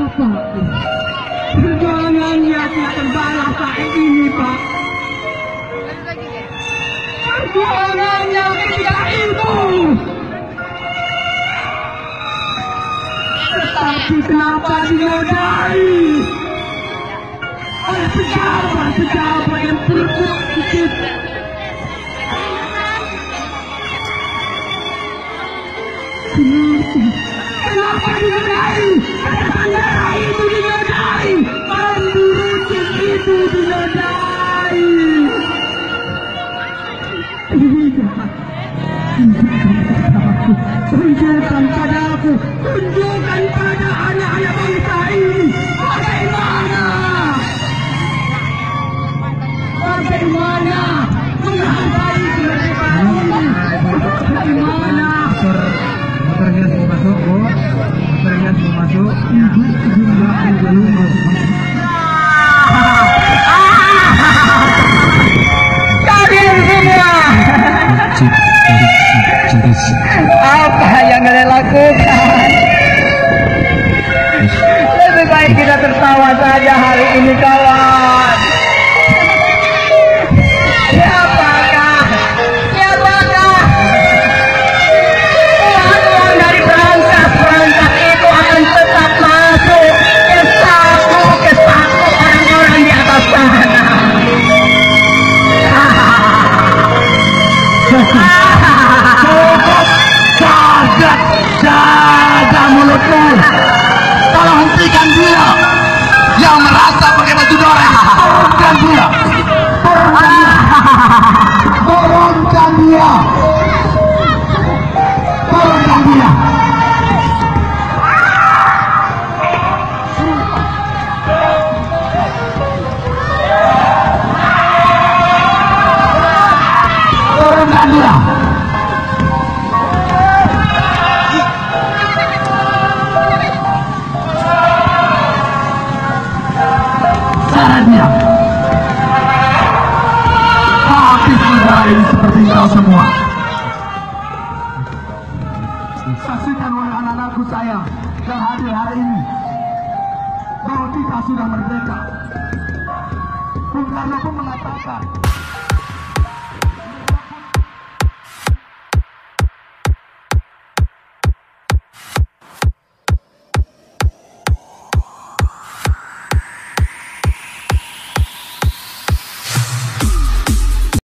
Tapi perjuangannya tidak terbalas saat ini, Pak. Perjuangannya ketika itu. Tetapi kenapa dinodai Tidak. Tunjukkan padaku. Tunjukkan pada anak-anak bangsa ini. Bagaimana? Bagaimana? Menghargai kemerdekaan ini. Bagaimana? motornya masuk bu masuk ibu apa yang kalian lakukan? Lebih baik kita tertawa saja hari ini kawan. Mulutmu tolong hentikan dia. Yang merasa pakai baju doreng turunkan dia. Turunkan dia. Turunkan dia kau semua Saksikan oleh anak-anakku saya yang hadir hari ini bahwa kita sudah merdeka. Bung Karno pun mengatakan